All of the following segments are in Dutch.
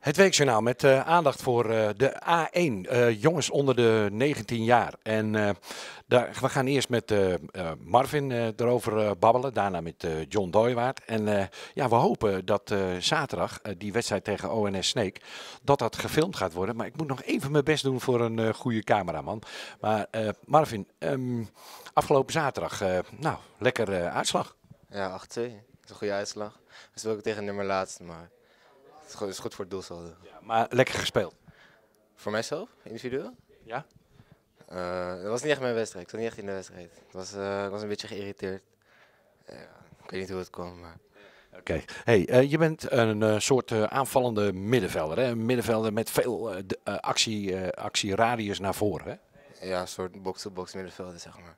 Het weekjournaal met uh, aandacht voor uh, de A1, uh, jongens onder de 19 jaar. En daar, we gaan eerst met Marvin erover babbelen, daarna met John Dooiwaard. En ja, we hopen dat zaterdag, die wedstrijd tegen ONS Sneek, dat dat gefilmd gaat worden. Maar ik moet nog even mijn best doen voor een goede cameraman. Maar Marvin, um, afgelopen zaterdag, nou, lekker uitslag. Ja, 8-2. Dat is een goede uitslag. We spelen tegen nummer laatste, maar het is goed voor het doelsaldo. Ja, maar lekker gespeeld. Voor mijzelf, individueel? Ja. Uh, dat was niet echt mijn wedstrijd. Ik zat niet echt in de wedstrijd. Ik was, uh, ik was een beetje geïrriteerd. Uh, ik weet niet hoe het kwam, maar... Oké. Hey, uh, je bent een uh, soort uh, aanvallende middenvelder. Hè? Een middenvelder met veel actie, actieradius naar voren. Hè? Ja, een soort box-to-box middenvelder, zeg maar.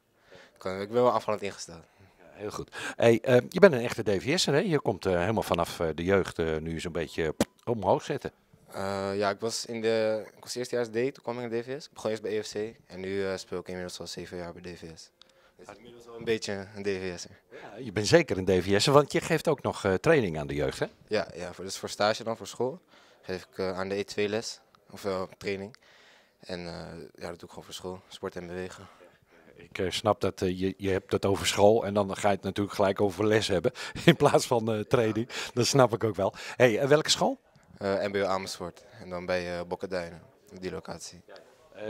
Ik ben wel aanvallend ingesteld heel goed. Hey, uh, je bent een echte DVS'er, hè? Je komt uh, helemaal vanaf uh, de jeugd nu zo'n beetje omhoog zetten. ja, ik was in de ik was eerstejaars D, toen kwam ik naar DVS. Ik begon eerst bij EFC en nu speel ik inmiddels al zeven jaar bij DVS. Dus inmiddels wel een beetje een DVS'er. Ja, je bent zeker een DVS'er, want je geeft ook nog training aan de jeugd, hè? Ja, ja voor, dus voor stage dan, voor school, geef ik aan de E2 les, of training. En ja, dat doe ik gewoon voor school, sport en bewegen. Ik uh, snap dat uh, je, je hebt het over school en dan ga je het natuurlijk gelijk over les hebben in plaats van uh, training. Dat snap ik ook wel. Hey, welke school? MBO Amersfoort en dan bij Bokkenduinen, die locatie.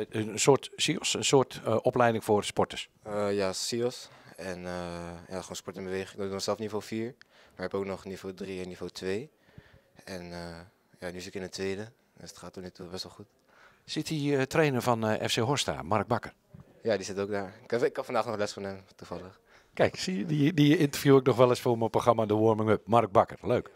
een soort SIOS, een soort opleiding voor sporters? ja, SIOS en ja, gewoon sport en beweging. Ik doe zelf niveau 4, maar ik heb ook nog niveau 3 en niveau 2. En ja, nu zit ik in de tweede, dus het gaat er nu toe best wel goed. Zit die trainer van FC Horsta, Mark Bakker? Ja, die zit ook daar. Ik heb, ik heb vandaag nog les van hem, toevallig. Kijk, zie je, die, die interview ik nog wel eens voor mijn programma De Warming Up. Mark Bakker, leuk.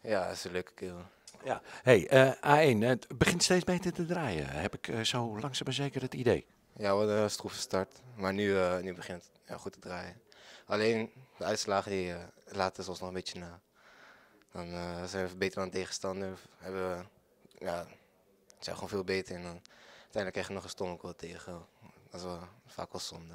Ja, dat is een leuke kerel. Ja, hey, uh, A1, het begint steeds beter te draaien. Heb ik uh, zo langzaam maar zeker het idee. Ja, we hadden een stroeve start, maar nu, uh, nu begint het ja, goed te draaien. Alleen de uitslagen die laten ons nog een beetje na. Dan zijn we beter dan tegenstander. Hebben we, ja, zijn gewoon veel beter en dan uiteindelijk krijg je nog een stomme tegen. Dat is wel vaak wel zonde.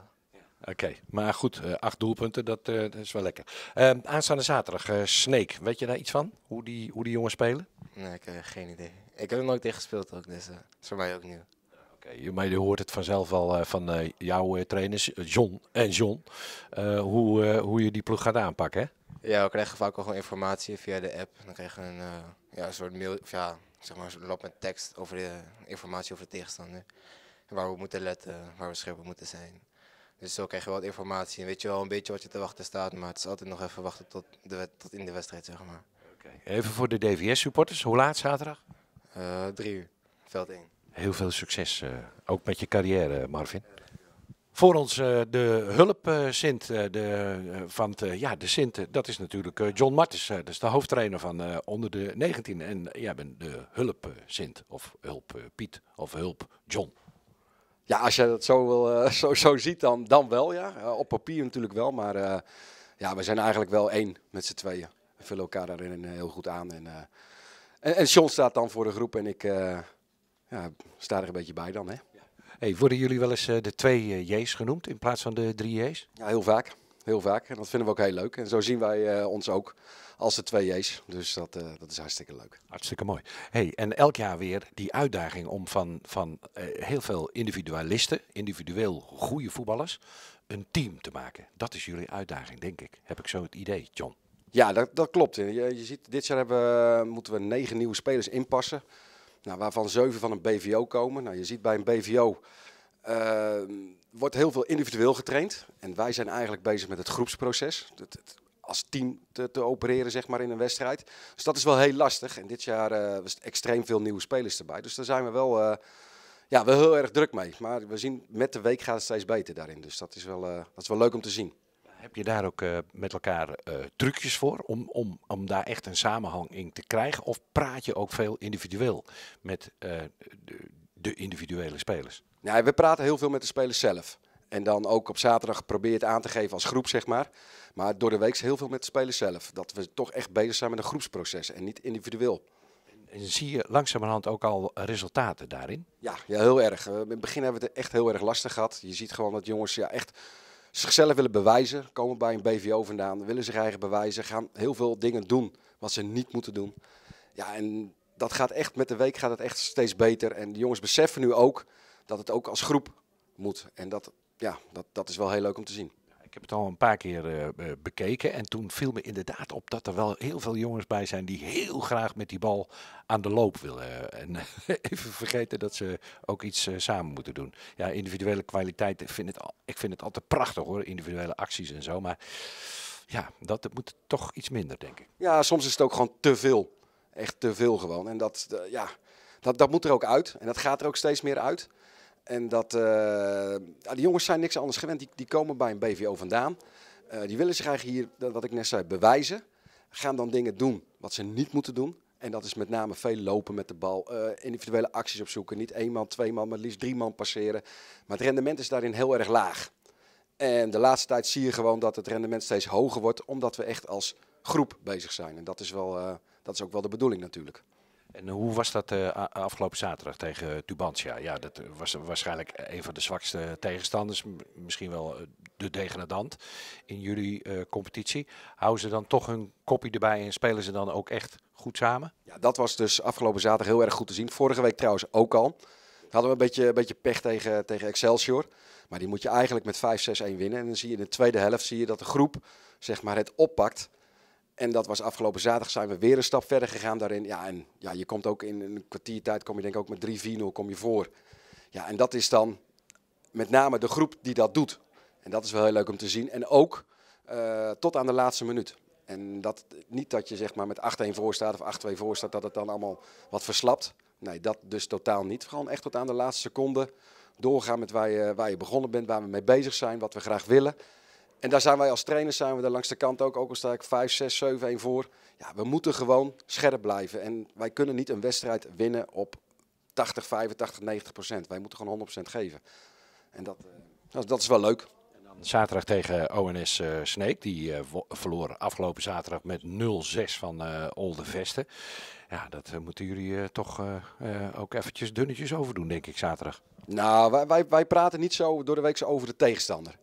Oké, okay. maar goed, uh, acht doelpunten, dat, uh, dat, is wel lekker. Uh, aanstaande zaterdag, uh, Snake, weet je daar iets van? Hoe die, hoe die jongens spelen? Nee, ik heb geen idee. Ik heb er nooit tegen gespeeld ook, dus dat is voor mij ook nieuw. Oké, okay, maar je hoort het vanzelf al van jouw trainers, John en John, hoe, hoe je die ploeg gaat aanpakken, hè? Ja, we krijgen vaak al gewoon informatie via de app. Dan krijgen we een, ja, een soort mail, of ja, zeg maar een lap met tekst over de informatie over de tegenstander waar we moeten letten, waar we scherp moeten zijn. Dus zo krijg je wel informatie en weet je wel een beetje wat je te wachten staat, maar het is altijd nog even wachten tot, de, tot in de wedstrijd, zeg maar. Okay. Even voor de DVS-supporters, hoe laat zaterdag? Uh, drie uur, veld 1. Heel veel succes, uh, ook met je carrière, Marvin. Voor ons uh, de hulp-Sint uh, de, van het, ja, de Sint, dat is natuurlijk John Martens. dat is de hoofdtrainer van onder de 19. En jij bent de hulp-Sint, of hulp-Piet, of hulp-John. Ja, als je dat zo, wil, uh, zo, zo ziet, dan, dan wel ja. Uh, op papier natuurlijk wel, maar uh, ja, we zijn eigenlijk wel één met z'n tweeën. We vullen elkaar daarin heel goed aan. En, en, en John staat dan voor de groep en ik ja, sta er een beetje bij dan. Hè. Hey, worden jullie wel eens de twee J's genoemd in plaats van de drie J's? Ja, heel vaak. Heel vaak. En dat vinden we ook heel leuk. En zo zien wij ons ook als de twee J's. Dus dat, uh, dat is hartstikke leuk. Hartstikke mooi. Hey, en elk jaar weer die uitdaging om van, van uh, heel veel individualisten, individueel goede voetballers, een team te maken. Dat is jullie uitdaging, denk ik. Heb ik zo het idee, John? Ja, dat, dat klopt. Je, je ziet, dit jaar hebben, moeten we negen nieuwe spelers inpassen. Nou, waarvan zeven van een BVO komen. Nou, je ziet bij een BVO uh, wordt heel veel individueel getraind. En wij zijn eigenlijk bezig met het groepsproces. Het, als team te, te, opereren zeg maar, in een wedstrijd. Dus dat is wel heel lastig. En dit jaar uh, was extreem veel nieuwe spelers erbij. Dus daar zijn we wel, uh, ja, wel heel erg druk mee. Maar we zien met de week gaat het steeds beter daarin. Dus dat is wel, uh, dat is wel leuk om te zien. Heb je daar ook met elkaar trucjes voor om, om, om daar echt een samenhang in te krijgen? Of praat je ook veel individueel met de, de individuele spelers? Ja, we praten heel veel met de spelers zelf. En dan ook op zaterdag het aan te geven als groep, zeg maar. Maar door de week heel veel met de spelers zelf. Dat we toch echt bezig zijn met een groepsproces en niet individueel. En zie je langzamerhand ook al resultaten daarin? Ja, ja heel erg. In het begin hebben we het echt heel erg lastig gehad. Je ziet gewoon dat jongens ja, echt zichzelf willen bewijzen. Komen bij een BVO vandaan, willen zich eigen bewijzen. Gaan heel veel dingen doen wat ze niet moeten doen. Ja, en dat gaat echt, met de week gaat het echt steeds beter. En de jongens beseffen nu ook dat het ook als groep moet. En dat, ja, dat, dat is wel heel leuk om te zien. Ik heb het al een paar keer uh, bekeken en toen viel me inderdaad op dat er wel heel veel jongens bij zijn die heel graag met die bal aan de loop willen. En even vergeten dat ze ook iets uh, samen moeten doen. Ja, individuele kwaliteit, ik vind, het, ik vind het altijd prachtig hoor, individuele acties en zo. Maar ja, dat moet toch iets minder, denk ik. Ja, soms is het ook gewoon te veel. Echt te veel gewoon. En dat, ja, dat, dat moet er ook uit. En dat gaat er ook steeds meer uit. En dat, uh, die jongens zijn niks anders gewend. Die, die komen bij een BVO vandaan. Uh, die willen zich eigenlijk hier, wat ik net zei, bewijzen. Gaan dan dingen doen wat ze niet moeten doen. En dat is met name veel lopen met de bal, individuele acties opzoeken. Niet één man, twee man, maar liefst drie man passeren. Maar het rendement is daarin heel erg laag. En de laatste tijd zie je gewoon dat het rendement steeds hoger wordt, omdat we echt als groep bezig zijn. En dat is, wel, dat is ook wel de bedoeling natuurlijk. En hoe was dat uh, afgelopen zaterdag tegen Tubantia? Ja, dat was waarschijnlijk een van de zwakste tegenstanders. Misschien wel eh, de degradant in jullie uh, competitie. Houden ze dan toch hun kopie erbij en spelen ze dan ook echt goed samen? Ja, dat was dus afgelopen zaterdag heel erg goed te zien. Vorige week trouwens ook al. Hadden we een beetje, een beetje pech tegen, tegen Excelsior. Maar die moet je eigenlijk met 5-6-1 winnen. En dan zie je in de tweede helft zie je dat de groep zeg maar, het oppakt. En dat was afgelopen zaterdag zijn we weer een stap verder gegaan daarin. Ja, en ja, je komt ook in een kwartiertijd, kom je denk ik ook met 3-4-0 kom je voor. Ja, en dat is dan met name de groep die dat doet. En dat is wel heel leuk om te zien. En ook uh, tot aan de laatste minuut. En dat, niet dat je zeg maar met 8-1 voor staat of 8-2 voor staat, dat het dan allemaal wat verslapt. Nee, dat dus totaal niet. Gewoon echt tot aan de laatste seconde doorgaan met waar je, waar je begonnen bent, waar we mee bezig zijn, wat we graag willen. En daar zijn wij als trainers zijn we er langs de kant ook, ook al sta ik 5, 6, 7, 1 voor. Ja, we moeten gewoon scherp blijven. En wij kunnen niet een wedstrijd winnen op 80, 85, 90 procent. Wij moeten gewoon 100 procent geven. En dat, uh, dat is wel leuk. En dan zaterdag tegen ONS uh, Sneek. Die uh, verloor afgelopen zaterdag met 0-6 van uh, Olde Vesten. Ja, dat moeten jullie toch ook eventjes dunnetjes overdoen, denk ik, zaterdag. Nou, wij, wij, wij praten niet zo door de week over de tegenstander.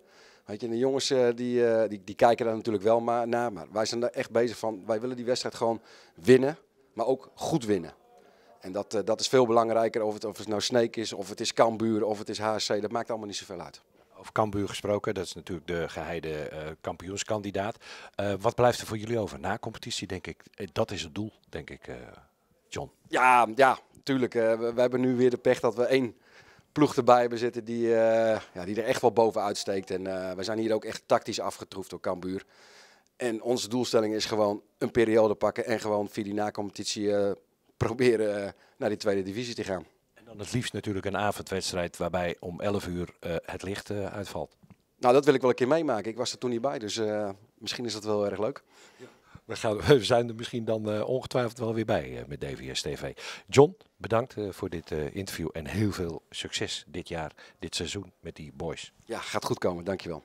Weet je, de jongens uh, die, uh, die, die, kijken daar natuurlijk wel maar naar. Maar wij zijn er echt bezig van. Wij willen die wedstrijd gewoon winnen. Maar ook goed winnen. En dat, uh, dat is veel belangrijker. Of het, of het nou Sneek is, of het is Cambuur, of het is HSC. Dat maakt allemaal niet zoveel uit. Over Cambuur gesproken, dat is natuurlijk de geheide kampioenskandidaat. wat blijft er voor jullie over? Na competitie, denk ik. Dat is het doel, denk ik, John. Ja, ja, natuurlijk. we hebben nu weer de pech dat we één ploeg erbij hebben zitten die, uh, ja, die er echt wel bovenuit steekt. En uh, we zijn hier ook echt tactisch afgetroefd door Cambuur. En onze doelstelling is gewoon een periode pakken en gewoon via die na-competitie uh, proberen naar die tweede divisie te gaan. En dan het liefst natuurlijk een avondwedstrijd waarbij om 11 uur het licht uitvalt. Nou, dat wil ik wel een keer meemaken. Ik was er toen niet bij, dus misschien is dat wel erg leuk. Ja. We, we zijn er misschien dan uh, ongetwijfeld wel weer bij uh, met DVS TV. John, bedankt uh, voor dit interview en heel veel succes dit jaar, dit seizoen met die boys. Ja, gaat goed komen. Dankjewel.